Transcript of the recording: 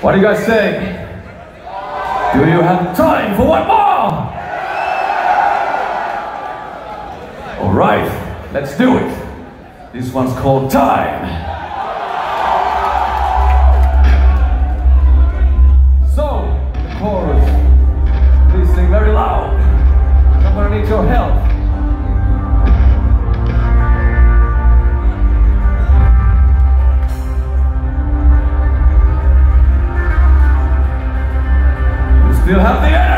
What do you guys say? Do you have time for one more? All right, let's do it. This one's called Time. Feel healthier?